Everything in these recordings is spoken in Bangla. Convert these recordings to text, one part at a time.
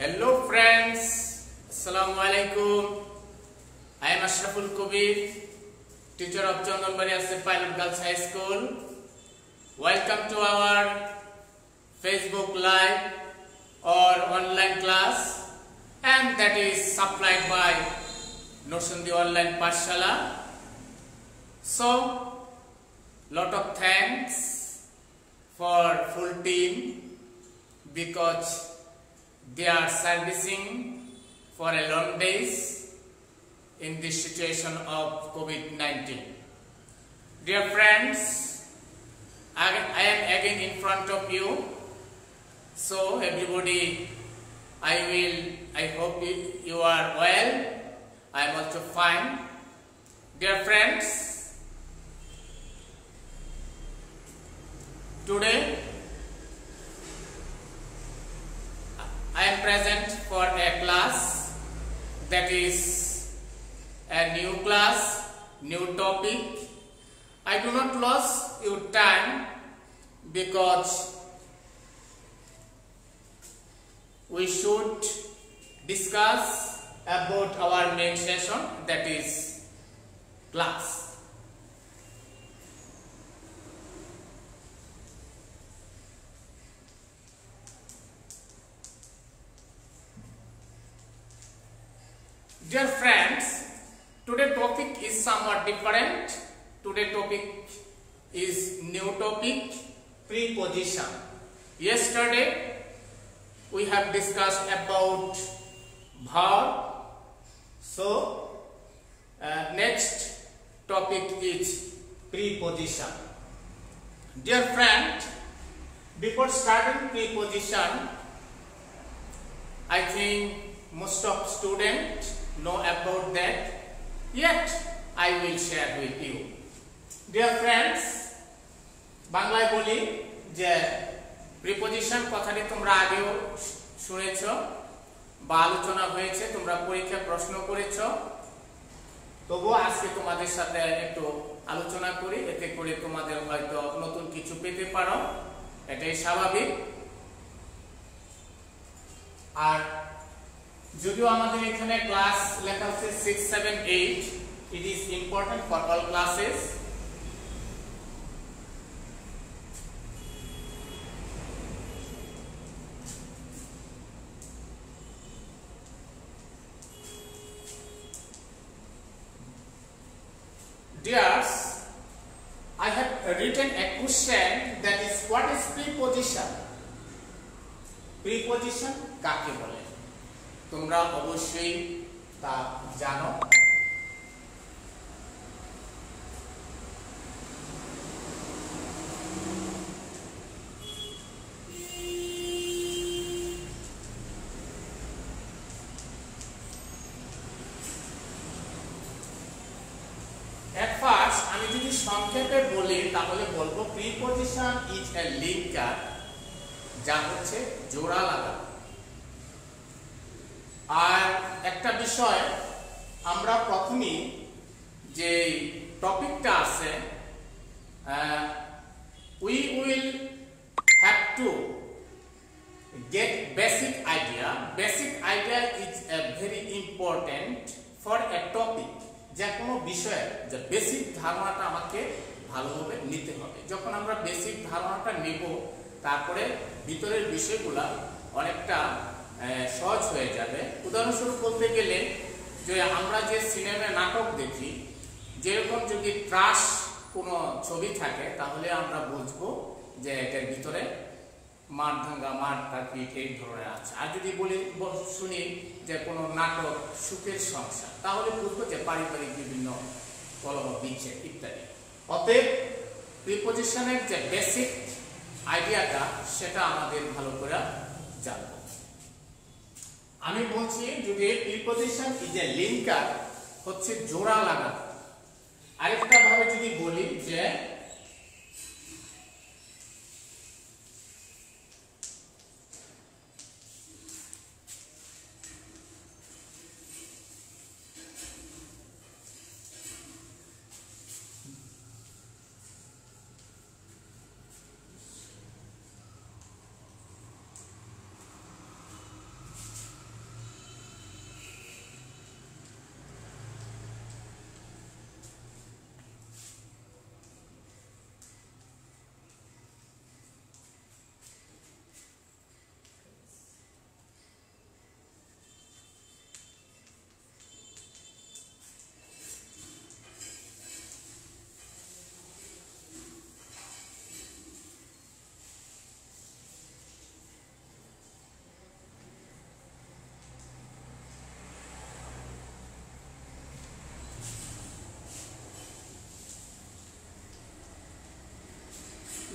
Hello friends, Assalamu alaikum. I am Ashraful Kabir, teacher of Chandanbari Asif Pilot Girls High School. Welcome to our Facebook Live or online class and that is supplied by Noshandi Online Pashala. So, lot of thanks for full team because they are servicing for a long days in this situation of COVID-19. Dear friends, I, am again in front of you. So everybody, I will, I hope you, you are well. I am also fine. Dear friends, today I am present for a class that is a new class, new topic. I do not lose your time because we should discuss about our main session that is class. Dear friends, today topic is somewhat different. Today topic is new topic preposition. Yesterday we have discussed about verb. So uh, next topic is preposition. Dear friend, before starting preposition, I think most of students know about that? Yet, I will share with you. Dear friends, বাংলায় বলি যে প্রিপোজিশন কথাটি তোমরা আগেও শুনেছ বা আলোচনা হয়েছে, তোমরা পরীক্ষায় প্রশ্ন করেছ। তবুও আজকে তোমাদের সাথে একটু আলোচনা করি, এতে করে তোমাদের হয়তো নতুন কিছু পেতে পারো। এটাই স্বাভাবিক। আর যদিও আমাদের এখানে ক্লাস লেখা আছে six seven eight it is important for all classes Dears, I have written a question that is what is preposition? Preposition কাকে বলে? তোমরা অবশ্যই তা জানো। যদি সংক্ষেপে বলি, তাহলে বলব প্রিপোজিশন ইজ এ লিঙ্কার যা হচ্ছে জোড়া লাগা আর একটা বিষয়, আমরা প্রথমেই যে টপিকটা আছে we will have to get basic idea. Basic idea is a very important for a topic, যে কোনো বিষয়ে, যে বেসিক ধারণাটা আমাকে ভালোভাবে নিতে হবে। যখন আমরা বেসিক ধারণাটা নেব, তারপরে ভিতরের বিষয়গুলা অনেকটা সহজ হয়ে যাবে। উদাহরণস্বরূপ বলতে গেলে, যে আমরা যে সিনেমা নাটক দেখি, যেরকম যদি ট্রাস কোনো ছবি থাকে, তাহলে আমরা বুঝব যে এটার ভিতরে মাঠ ভাঙ্গা মাঠ পিঠ এই ধরনের আছে। আর যদি বলি শুনি যে কোনো নাটক, সুখের সংসার, তাহলে বুঝব যে পারিবারিক বিভিন্ন কলম বিচ্ছেদ ইত্যাদি। অতএব প্রিপোজিশনের যে বেসিক আইডিয়াটা সেটা আমাদের ভালো করে জানব। আমি বলছি যদি প্রিপোজিশন ইজ এ লিঙ্কার হচ্ছে জোড়া লাগা আরেকটা ভাবে যদি বলি যে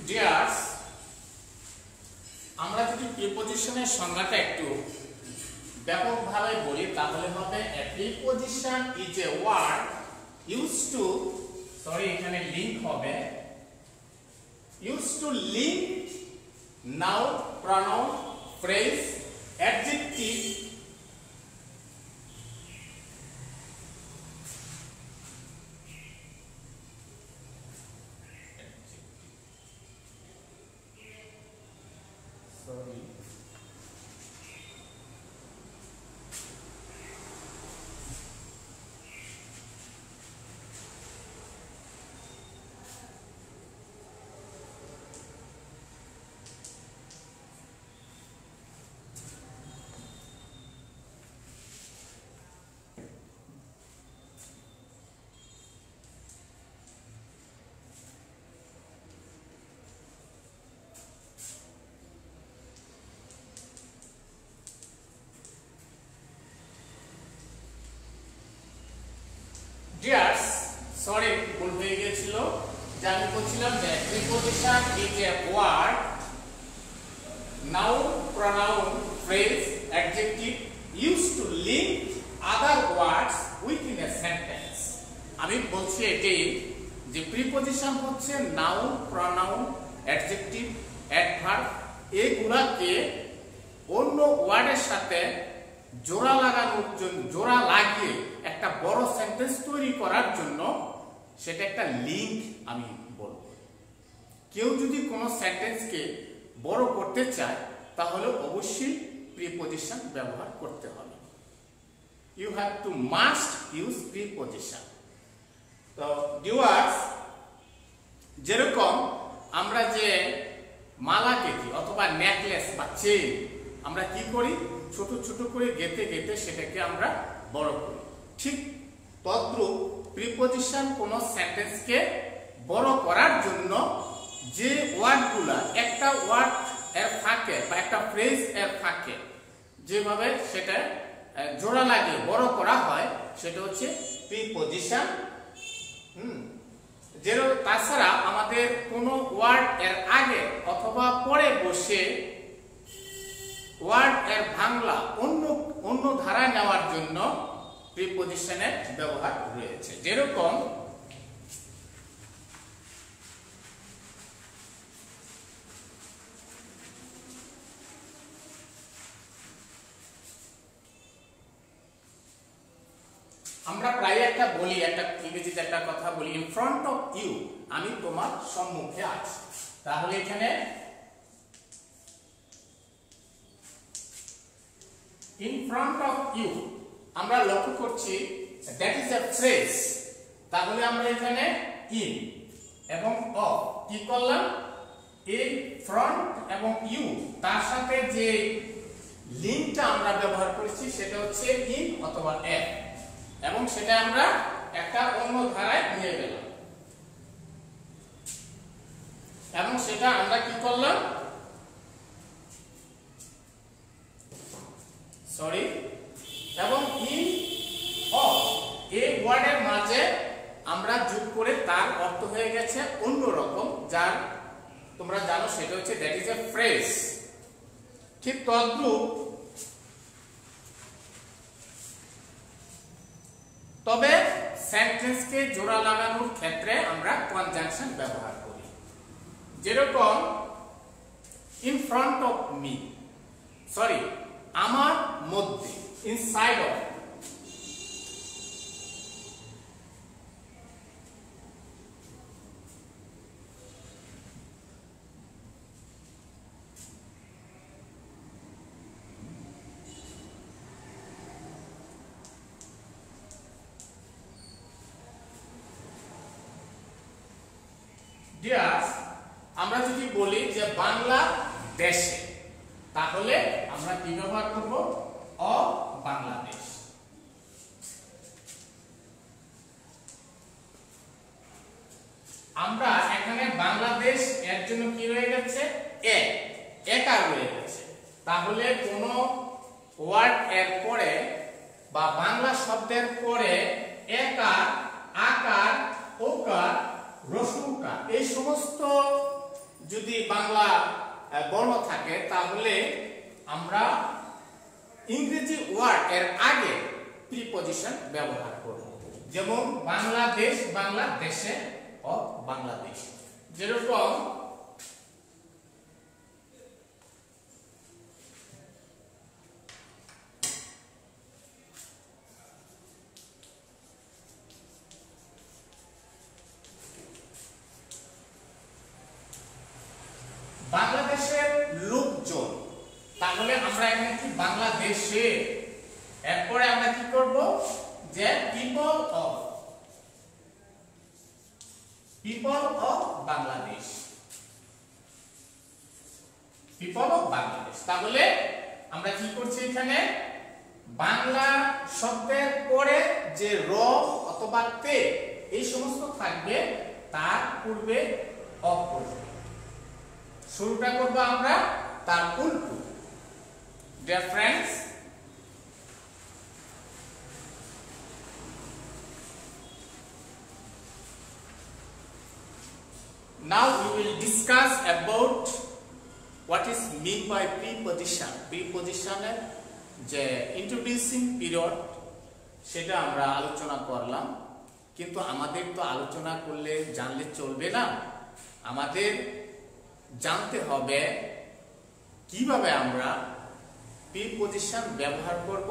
ডিয়ার্স আমরা যদি প্রিপোজিশনের সংজ্ঞাটা একটু ব্যাপকভাবে বলি, তাহলে হবে a preposition is a word use to sorry এখানে লিংক হবে use to link now pronoun, phrase, adjective sorry dears sorry ভুল গিয়েছিল যে আমি বলছিলাম যে preposition is a word noun pronoun phrase adjective use to link other words within a sentence আমি বলছি এটাই যে প্রিপোজিশন হচ্ছে নাউন প্রনাউন অ্যাডজেক্টিভ অ্যাডভার্ব এগুলাকে অন্য ওয়ার্ডের সাথে জোড়া লাগানোর জন্য জোড়া লাগিয়ে একটা বড় সেন্টেন্স তৈরি করার জন্য সেটা একটা লিঙ্ক আমি বলব। কেউ যদি কোনো সেন্টেন্সকে বড় করতে চায়, তাহলে অবশ্যই প্রিপোজিশন ব্যবহার করতে হবে। You have to must use preposition তো ডিওয়ার্স যেরকম আমরা যে মালা গেঁথি অথবা নেকলেস বা চেন আমরা কি করি? ছোট ছোট করে গেতে গেতে সেটাকে আমরা বড় করি। ঠিক তদ্রুপ প্রিপোজিশন কোন সেন্টেন্সকে বড় করার জন্য যে ওয়ার্ডগুলা একটা ওয়ার্ড এর ফাঁকে বা একটা ফ্রেজ এর ফাঁকে যেভাবে সেটা জোড়া লাগিয়ে বড় করা হয়, সেটা হচ্ছে প্রিপোজিশন হুম। তাছাড়া আমাদের কোনো ওয়ার্ড এর আগে অথবা পরে বসে ওয়ার্ড এর বাংলা অন্য অন্য ধারা নেওয়ার জন্য প্রিপোজিশনের ব্যবহার রয়েছে। যেরকম, আমরা প্রায় একটা বলি, একটা ইংরেজিতে একটা কথা বলি ইন ফ্রন্ট অফ ইউ আমি তোমার সম্মুখে আছি। তাহলে এখানে ইন ফ্রন্ট অফ ইউ আমরা লক্ষ্য করছি দ্যাট ইজ এ ফ্রেজ তাহলে আমরা এখানে ইন এবং অফ কি করলাম? এই ফ্রন্ট এবং ইউ তার সাথে যে লিঙ্কটা আমরা ব্যবহার করেছি সেটা হচ্ছে ইন অথবা এফ এবং সেটা আমরা একটা অন্য ধারায় নিয়ে গেলাম। এবং সেটা আমরা কি করলাম? সরি এবং ইন অফ এই ওয়ার্ডের মাঝে আমরা যোগ করে তার অর্থ হয়ে গেছে অন্য রকম যার তোমরা জানো সেটা হচ্ছে দ্যাট ইজ এ ফ্রেজ ঠিক তদ্রুপ তবে সেন্টেন্সকে জোড়া লাগানোর ক্ষেত্রে আমরা কনজাংশন ব্যবহার করি। যেরকম in front of me sorry আমার মধ্যে। ইনসাইড অফ ডিয়ার্স আমরা যদি বলি যে বাংলা দেশে তাহলে আমরা কি ব্যবহার করব? বাংলাদেশ। আমরা এখানে বাংলাদেশ এর জন্য কি রয়ে গেছে? এ, একা রয়ে গেছে। তাহলে কোন ওয়ার্ড এর পরে বা বাংলা শব্দের পরে একার, আকার ওকার রসুকার এই সমস্ত যদি বাংলা বর্ণ থাকে, তাহলে আমরা ইংরেজি ওয়ার্ড এর আগে প্রিপজিশন ব্যবহার করব যেমন বাংলাদেশ বাংলাদেশে ও বাংলাদেশ। যেরকম তাহলে আমরা এখানে কি বাংলাদেশে? এরপরে আমরা কি করব? যে people of people of Bangladesh. People of Bangladesh. তাহলে আমরা কি করছি এখানে? বাংলা শব্দের পরে যে র অথবা তে, এই সমস্ত থাকবে, তার পূর্বে অফ করবে শুরুটা করব আমরা তার উল্টো dear friends Now we will discuss about what is mean by preposition. Preposition এর যে introducing period সেটা আমরা আলোচনা করলাম কিন্তু আমাদের তো আলোচনা করলে জানলে চলবে না আমাদের জানতে হবে কীভাবে আমরা প্রিপজিশন ব্যবহার করব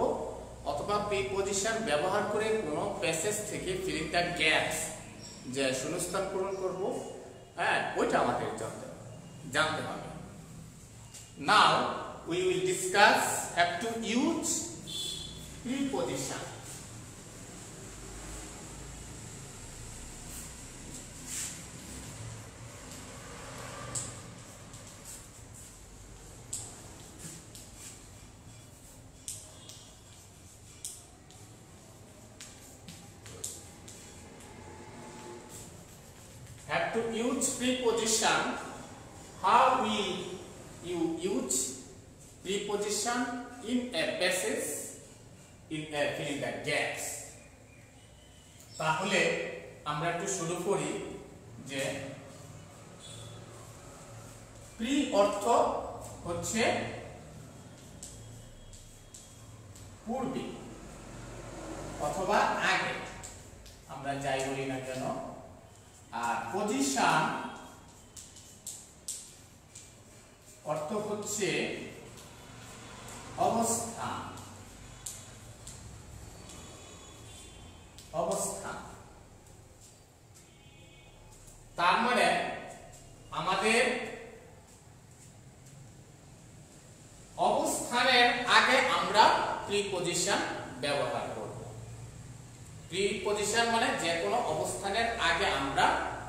অথবা প্রিপজিশন ব্যবহার করে কোনো প্যাসেজ থেকে ফিলিং দ্য গ্যাপস যে শূন্যস্থান পূরণ করব হ্যাঁ ওইটা আমাদের জানতে জানতে হবে। Now we will discuss have to use preposition use preposition how we you use preposition in a passage in a filling the gaps তাহলে আমরা একটু শুরু করি যে প্রি অর্থ হচ্ছে পূর্বে অথবা আগে আমরা যাই বলি না কেন আর পজিশন অর্থ হচ্ছে অবস্থান অবস্থান তার মানে আমাদের অবস্থানের আগে আমরা প্রিপজিশন ব্যবহার করব। প্রিপজিশন মানে যে কোনো অবস্থানের আগে আমরা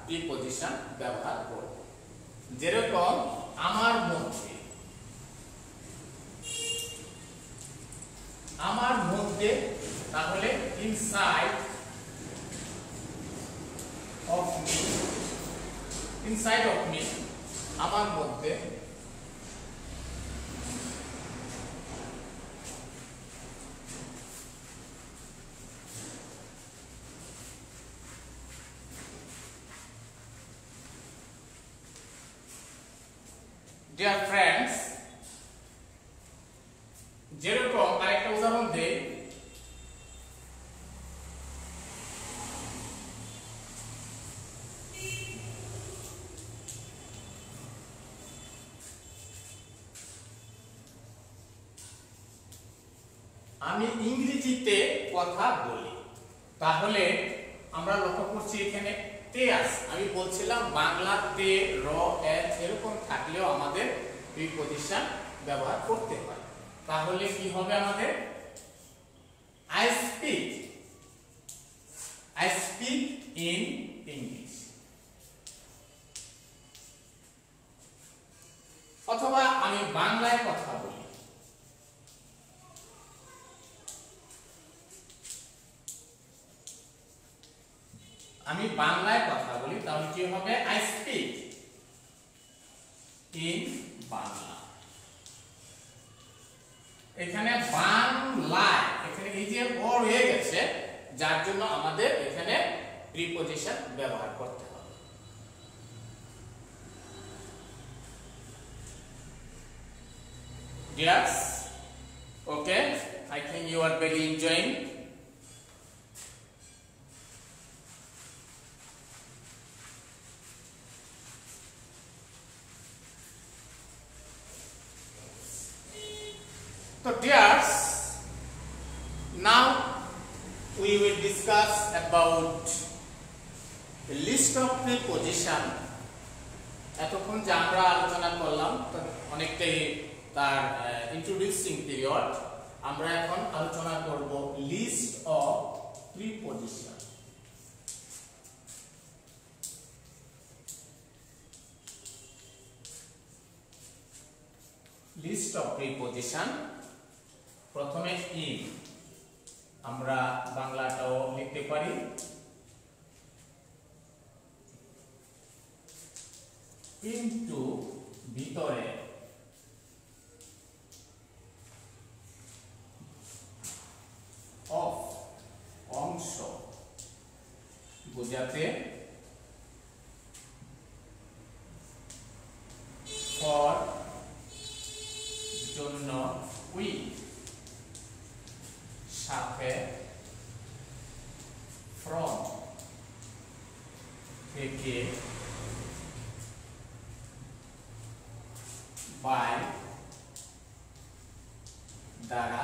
প্রিপজিশন ব্যবহার করব। যেরকম আমার মধ্যে আমার মধ্যে, তাহলে inside of me inside of me আমার মধ্যে ডিয়ার ফ্রেন্ডস যেরকম আরেকটা উদাহরণ দেই আমি ইংরেজিতে কথা বলি তাহলে আমরা লক্ষ্য করছি এখানে তে আছে আমি বলছিলাম বাংলাতে র এস এরকম থাকলেও আমাদের এই প্রতিষ্ঠান ব্যবহার করতে হয়। তাহলে কি হবে আমাদের? আমি বাংলায় কথা বলি, তাহলে কি হবে? I speak in Bangla. এখানে বাংলায়, এখানে এই যে ও হয়ে গেছে, যার জন্য আমাদের এখানে প্রিপোজিশন ব্যবহার করতে হবে Yes. Okay. I think you are very enjoying. So dears, now we will discuss about of preposition এতক্ষণ যে আমরা আলোচনা করলাম অনেকটাই তার ইন্ট্রোডিউসিং পিরিয়ড আমরা এখন আলোচনা করব list of preposition list of preposition প্রথমে ইন আমরা বাংলাটাও লিখতে পারি। কিন্তু ভিতরে অফ অংশ বোঝাতে ফর জন্য উইথ সাথে ফ্রম থেকে বাই দ্বারা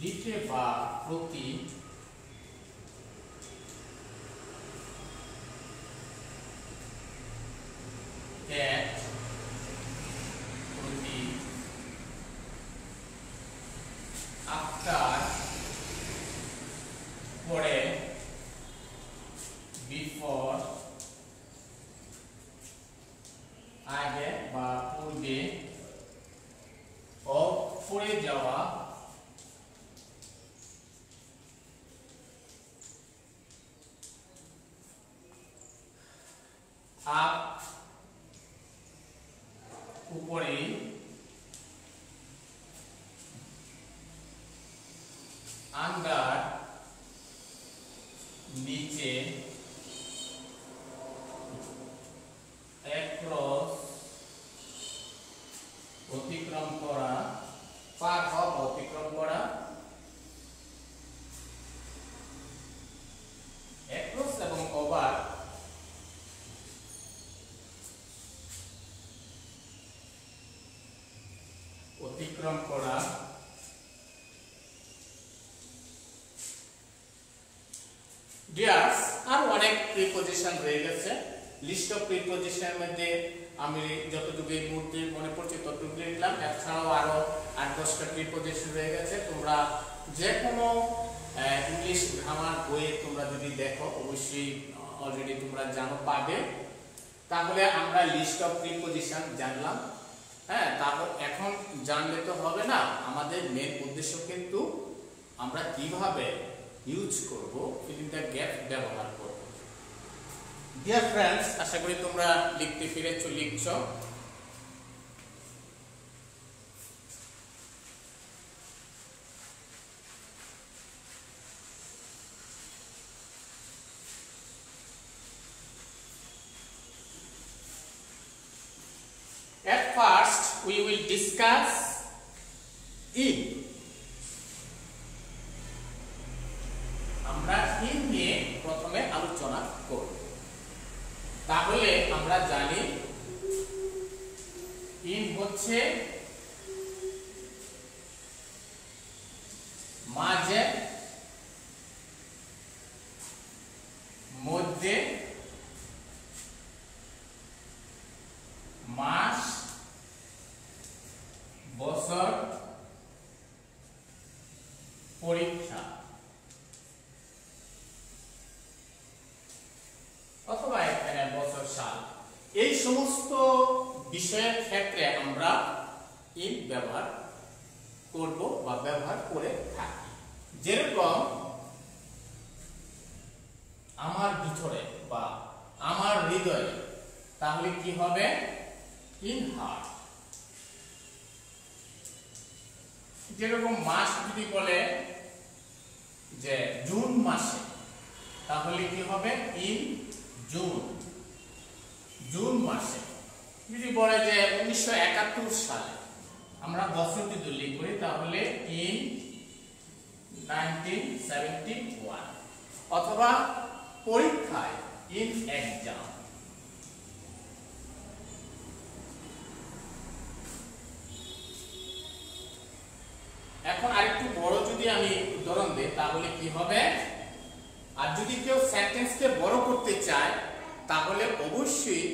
দিতে বা প্রতি get প্রতি after পরে before আগে বা পূর্বে ও পড়ে যাওয়া আপ উপরে আন্ডার নিচে অ্যাক্রস অতিক্রম করা পার হওয়া বা অতিক্রম করা অ্যাক্রস এবং ওভার অতিক্রম করা ডিয়ার্স আর অনেক প্রিপজিশন রয়ে গেছে। লিস্ট অফ প্রিপজিশনের মধ্যে আমি যতটুকু এই মুহূর্তে মনে পড়ছে ততটুকু লিখলাম। এছাড়াও আরও আট দশটা প্রিপজিশন রয়ে গেছে। তোমরা যে কোনো ইংলিশ গ্রামার বইয়ে তোমরা যদি দেখো, অবশ্যই অলরেডি তোমরা জানো, পাবে। তাহলে আমরা লিস্ট অফ প্রিপজিশন জানলাম। হ্যাঁ তারপর এখন জানলে তো হবে না, আমাদের মেন উদ্দেশ্য কিন্তু আমরা কীভাবে ইউজ করব ফিলিং দ্য গ্যাপ ব্যবহার করব। ডিয়ার ফ্রেন্ডস আশা করি তোমরা লিখতে ফিরেছ লিখছ বিষয়ের ক্ষেত্রে আমরা ইন ব্যবহার করব বা ব্যবহার করে থাকি। যেরকম আমার ভিতরে বা আমার হৃদয়ে, তাহলে কি হবে? ইন হার্ট যেরকম মাস যদি বলে যে জুন মাসে, তাহলে কি হবে? In June. জুন মাসে। যদি বলে যে উনিশশো একাত্তর সালে আমরা বছর যদি উল্লেখ করি তাহলে ইন নাইনটিন অথবা পরীক্ষায় ইন এক্সাম এখন আরেকটু বড় যদি আমি উদাহরণ দিই তাহলে কি হবে আর যদি কেউ সেন্টেন্সকে বড় করতে চায় তাহলে অবশ্যই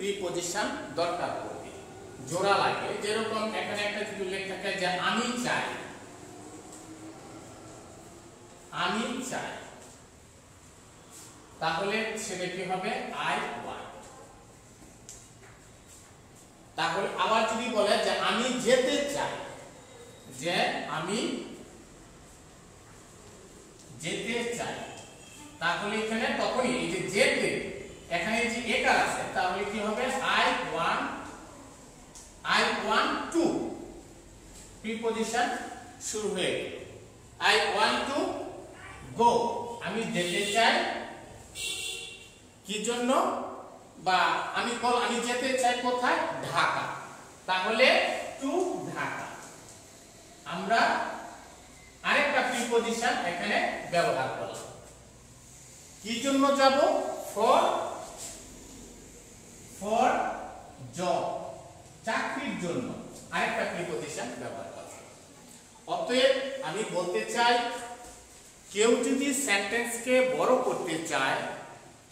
প্রিপজিশন দরকার পড়বে। জোড়া লাগে। যেরকম এখানে একটা যদি উল্লেখ থাকে যে আমি চাই। আমি চাই। তাহলে কি হবে? আই তাহলে আবার যদি বলে যে আমি যেতে চাই, যে আমি যেতে চাই, তাহলে এখানে তখনই যে যেতে এখানে যে একার আছে, তাহলে কি হবে? I want I want to preposition শুরু হয়ে গেল। আই ওয়ান টু গো আমি যেতে চাই কি জন্য? বা আমি কল আমি যেতে চাই কোথায়? ঢাকা। তাহলে টু ঢাকা। আমরা আরেকটা প্রিপজিশন এখানে ব্যবহার করলাম। কি জন্য যাব? ফর ফর জব চাকরির জন্য। আরেকটা প্রিপজিশন ব্যবহার করলাম অতএব আমি বলতে চাই, কেউ যদি সেন্টেন্সকে বড় করতে চায়,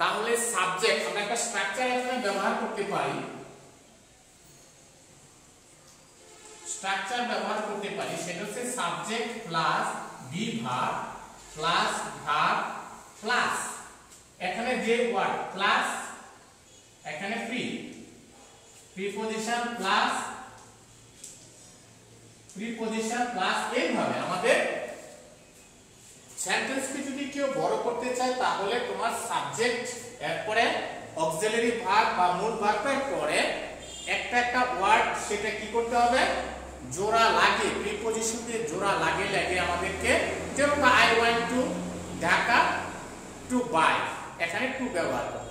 তাহলে সাবজেক্ট আমরা একটা স্ট্রাকচার এখানে ব্যবহার করতে পারি। স্ট্রাকচার ব্যবহার করতে পারি, সেটা হচ্ছে subject plus be verb plus verb plus এখানে যে ওয়ার্ড প্লাস এখানে প্রি প্রিপজিশন প্লাস প্রিপজিশন প্লাস এই এইভাবে আমাদের সেন্টেন্সকে যদি কেউ বড় করতে চায়, তাহলে তোমার সাবজেক্ট এরপরে অক্সিলারি ভার্ব বা মূল ভার্বের পরে একটা একটা ওয়ার্ড সেটা কি করতে হবে? জোড়া লাগে প্রিপজিশন দিয়ে জোড়া লাগে লাগে আমাদেরকে যেরকম I want to Dhaka to buy এখানে টু ব্যবহার করতে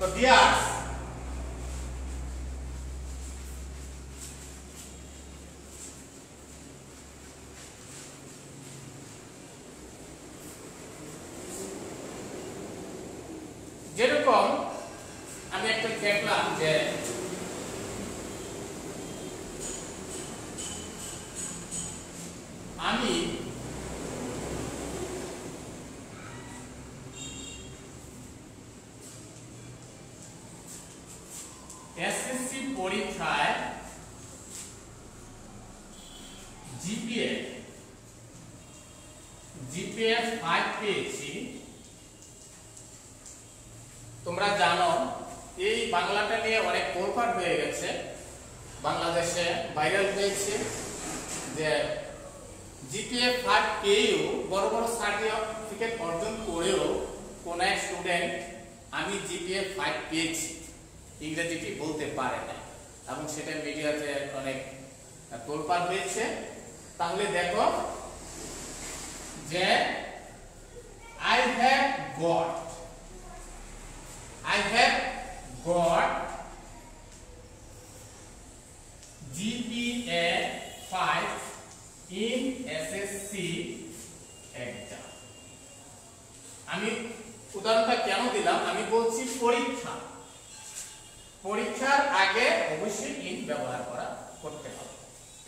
হবে তো ডিয়ার্স যেরকম আমি একটা দেখলাম যে আমি এসএসসি পরীক্ষায় জিপিএ জিপিএ ফাইভ পেয়েছি তোমরা জানো এই বাংলাটা নিয়ে অনেক তোলপাড় হয়ে গেছে বাংলাদেশে ভাইরাল হয়েছে যে জিপিএ পেয়েও বড় বড় সার্টিফিকেট অর্জন করেও কোন এক স্টুডেন্ট আমি জিপিএ ফাইভ পেয়েছি। ইংরেজিটি বলতে পারে না। এবং সেটা মিডিয়াতে অনেক তোলপাড় হয়েছে। তাহলে দেখো যে I have got I have got GPA 5 in SSC exam. আমি উদাহরণটা কেন দিলাম? আমি বলছি পরীক্ষা। পরীক্ষার আগে অবশ্যই ইন ব্যবহার করা করতে হবে।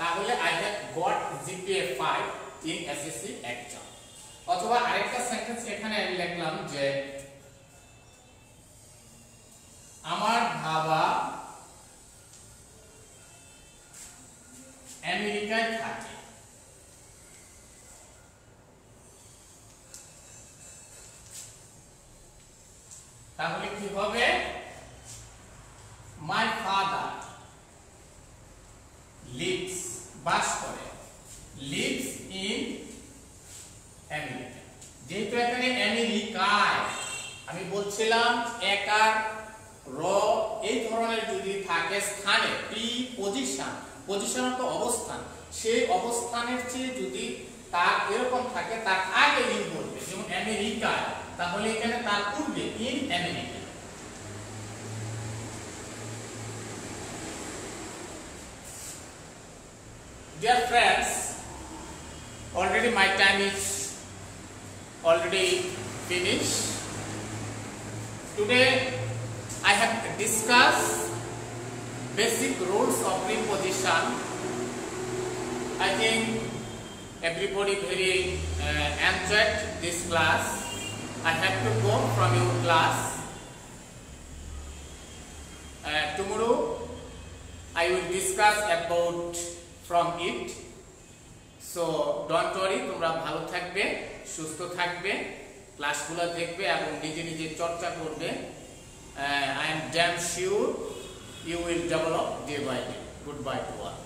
তাহলে I have got GPA 5 in SSC exam অথবা আরেকটা সেন্টেন্স এখানে আমি লিখলাম যে, আমার বাবা আমেরিকায় থাকে। তাহলে এখানে তার পূর্বে in America Dear friends, already my time is already finished. Today I have discussed basic rules of preposition. I think everybody very uh, enjoyed this class. I have to go from your class. Uh, tomorrow I will discuss about from it. So don't worry তোমরা ভালো থাকবে সুস্থ থাকবে ক্লাসগুলো দেখবে এবং নিজে নিজে চর্চা করবে I am damn sure you will develop day by day goodbye to one